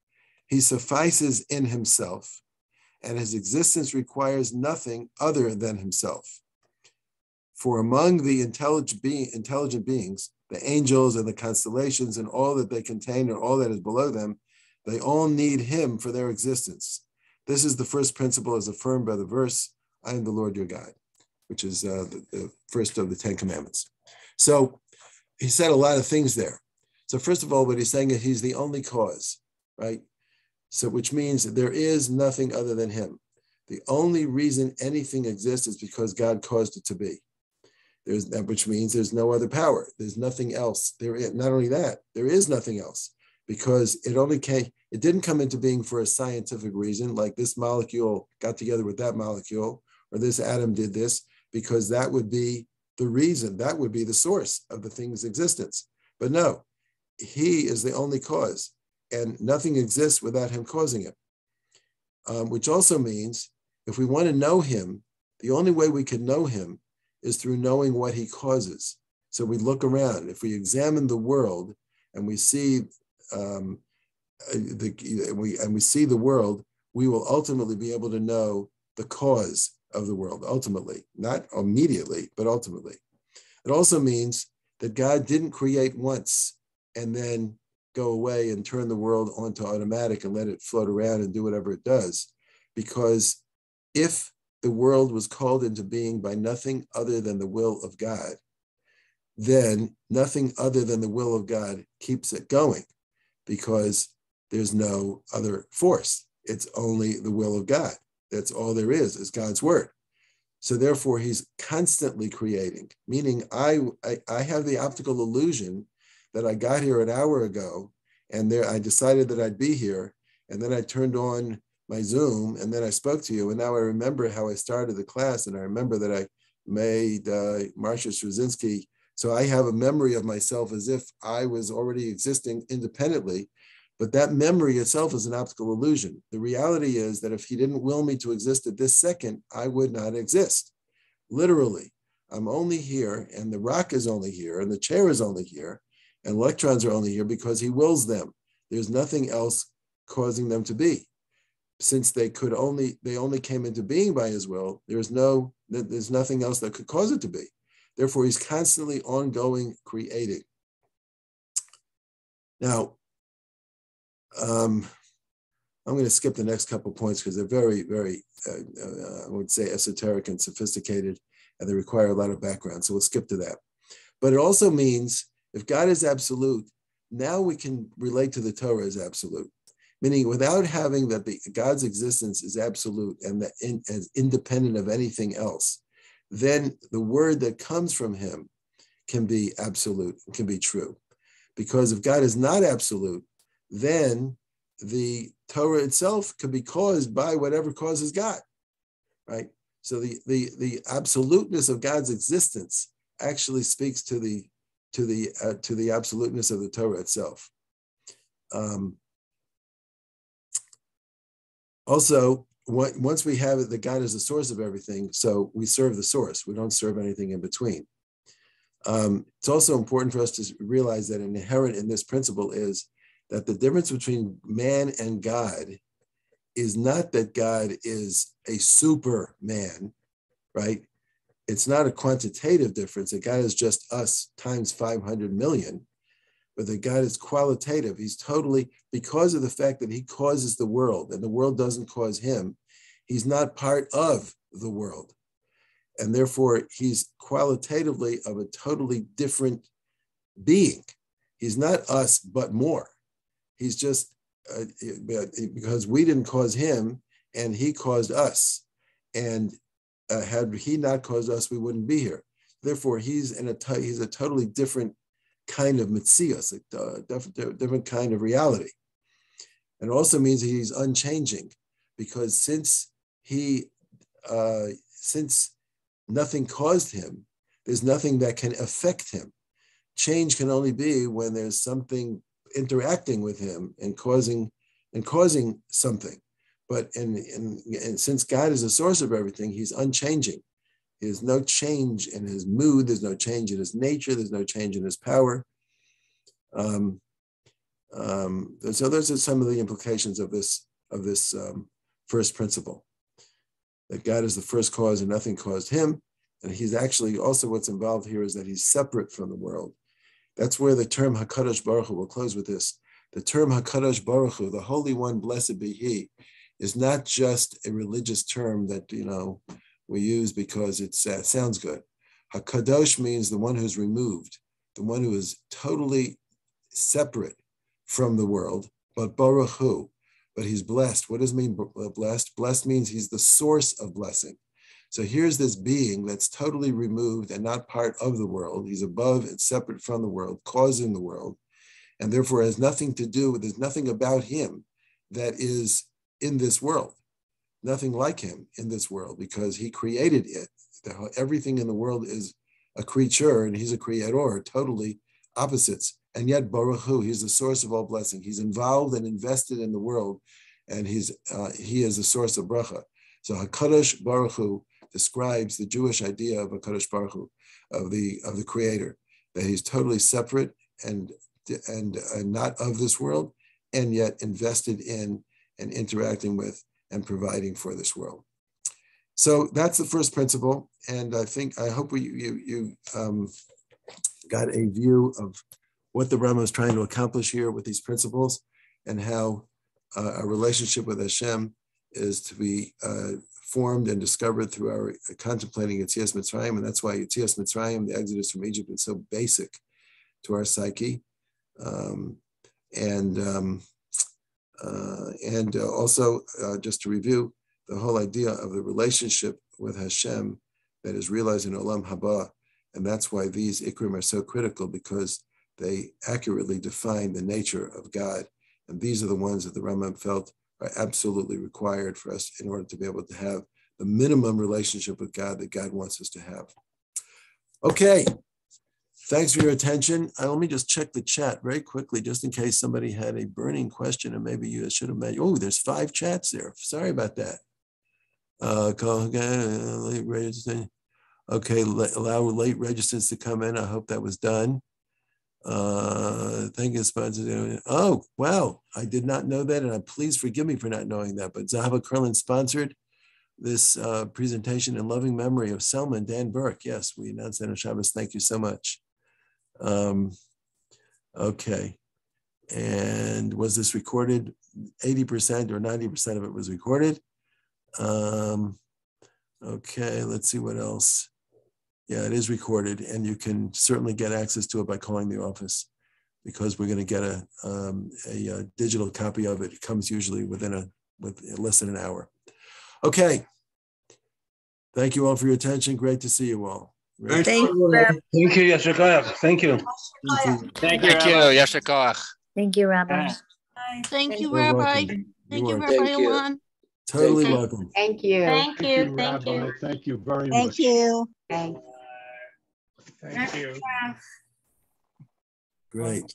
he suffices in himself, and his existence requires nothing other than himself. For among the intelligent, being, intelligent beings, the angels and the constellations and all that they contain and all that is below them, they all need him for their existence. This is the first principle as affirmed by the verse, I am the Lord your God, which is uh, the, the first of the Ten Commandments. So he said a lot of things there. So first of all, what he's saying is he's the only cause, right? So which means there is nothing other than him. The only reason anything exists is because God caused it to be. There's that, which means there's no other power. There's nothing else. There, not only that, there is nothing else because it only came. It didn't come into being for a scientific reason, like this molecule got together with that molecule, or this atom did this, because that would be the reason. That would be the source of the thing's existence. But no, he is the only cause, and nothing exists without him causing it. Um, which also means if we want to know him, the only way we can know him is through knowing what he causes. So we look around. If we examine the world and we see um, uh, the we and we see the world, we will ultimately be able to know the cause of the world. Ultimately, not immediately, but ultimately. It also means that God didn't create once and then go away and turn the world onto automatic and let it float around and do whatever it does. Because if the world was called into being by nothing other than the will of God, then nothing other than the will of God keeps it going because there's no other force. It's only the will of God. That's all there is, is God's word. So therefore, he's constantly creating, meaning I, I, I have the optical illusion that I got here an hour ago and there I decided that I'd be here, and then I turned on my Zoom, and then I spoke to you, and now I remember how I started the class, and I remember that I made uh, Marsha Straczynski. So I have a memory of myself as if I was already existing independently, but that memory itself is an optical illusion. The reality is that if he didn't will me to exist at this second, I would not exist. Literally, I'm only here, and the rock is only here, and the chair is only here, and electrons are only here because he wills them. There's nothing else causing them to be. Since they could only they only came into being by his will, there's no there's nothing else that could cause it to be. Therefore, he's constantly ongoing creating. Now, um, I'm going to skip the next couple points because they're very, very, uh, uh, I would say, esoteric and sophisticated, and they require a lot of background. So we'll skip to that. But it also means if God is absolute, now we can relate to the Torah as absolute, meaning without having that the God's existence is absolute and that in, as independent of anything else, then the word that comes from Him can be absolute, can be true, because if God is not absolute, then the Torah itself could be caused by whatever causes God, right? So the the the absoluteness of God's existence actually speaks to the to the uh, to the absoluteness of the Torah itself. Um, also, what, once we have it, that God is the source of everything, so we serve the source. We don't serve anything in between. Um, it's also important for us to realize that inherent in this principle is that the difference between man and God is not that God is a superman, right? It's not a quantitative difference that God is just us times 500 million, but that God is qualitative. He's totally, because of the fact that he causes the world and the world doesn't cause him, he's not part of the world. And therefore, he's qualitatively of a totally different being. He's not us, but more. He's just uh, because we didn't cause him and he caused us. And uh, had he not caused us, we wouldn't be here. Therefore, he's in a t- he's a totally different kind of mitzias, a uh, different, kind of reality. And also means he's unchanging, because since he uh, since nothing caused him, there's nothing that can affect him. Change can only be when there's something interacting with him and causing and causing something. But in, in, and since God is the source of everything, he's unchanging. There's no change in his mood. There's no change in his nature. There's no change in his power. Um, um, so those are some of the implications of this of this um, first principle. That God is the first cause and nothing caused him. And he's actually also what's involved here is that he's separate from the world. That's where the term Hakadosh Baruch Hu, we'll close with this. The term Hakadosh Baruch Hu, the Holy One, blessed be He, is not just a religious term that you know we use because it uh, sounds good. Hakadosh means the one who's removed, the one who is totally separate from the world, but Baruch Hu, but he's blessed. What does mean blessed? Blessed means he's the source of blessing. So here's this being that's totally removed and not part of the world. He's above and separate from the world, causing the world, and therefore has nothing to do with, there's nothing about him that is in this world, nothing like him in this world because he created it. Everything in the world is a creature and he's a creator, totally opposites. And yet, Baruch Hu, he's the source of all blessing. He's involved and invested in the world, and he's uh, he is the source of bracha. So Hakadosh Baruch Hu describes the Jewish idea of a Kadosh Baruch Hu, of the of the Creator, that He's totally separate and and not of this world, and yet invested in and interacting with and providing for this world. So that's the first principle, and I think I hope you you um, got a view of what the Rambam is trying to accomplish here with these principles, and how uh, a relationship with Hashem is to be uh, formed and discovered through our contemplating Yetzias Mitzrayim, and that's why Yetzias Mitzrayim, the Exodus from Egypt, is so basic to our psyche. Um, and um, and uh, also, uh, just to review, the whole idea of the relationship with Hashem that is realized in Olam Haba, and that's why these Ikrim are so critical because they accurately define the nature of God. And these are the ones that the Rambam felt are absolutely required for us in order to be able to have the minimum relationship with God that God wants us to have. Okay, thanks for your attention. Uh, let me just check the chat very quickly, just in case somebody had a burning question and maybe you should have made. Oh, there's five chats there. Sorry about that. Uh, okay, allow late registrants to come in. I hope that was done. Uh, thank you, sponsor. Oh, wow. I did not know that. And I, please forgive me for not knowing that. But Zahava Kurlin sponsored this uh, presentation in loving memory of Selma and Dan Burke. Yes, we announced that on Shabbos. Thank you so much. Um, okay. And was this recorded? 80% or 90% of it was recorded. Um, okay, let's see what else. Yeah, it is recorded, and you can certainly get access to it by calling the office because we're going to get a, um, a, a, digital copy of it. It comes usually within a with less than an hour. Okay. Thank you all for your attention. Great to see you all. Thank, Thank you. Thank you, Thank you. Thank you, Thank you, Yasher koyach. Thank you, Rabbi. Thank you, Rabbi. Thank you, Rabbi Ilan. Totally welcome. Thank you. Thank you. Thank you. Thank you very much. Thank you. Thank you. Great. Great.